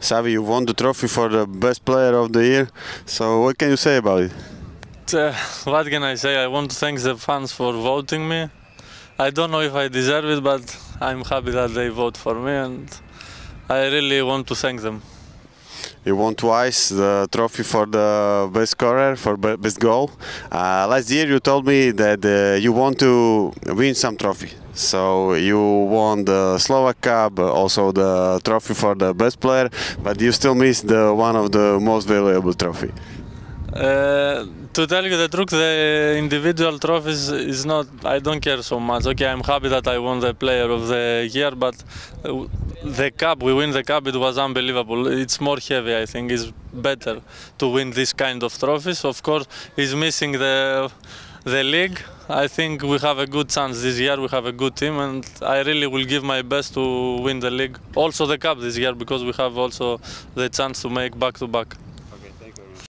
Savi, you won the trophy for the best player of the year. So what can you say about it? Uh, what can I say? I want to thank the fans for voting me. I don't know if I deserve it, but I'm happy that they vote for me, and I really want to thank them. You won twice the trophy for the best scorer, for best goal. Uh, last year you told me that uh, you want to win some trophy. So you won the Slovak Cup, also the trophy for the best player, but you still missed the one of the most valuable trophy. Uh, to tell you the truth, the individual trophies is not. I don't care so much. Okay, I'm happy that I won the Player of the Year, but uh, the cup, we win the cup. It was unbelievable. It's more heavy. I think it's better to win this kind of trophies. Of course, it's missing the the league. I think we have a good chance this year. We have a good team, and I really will give my best to win the league. Also the cup this year because we have also the chance to make back to back.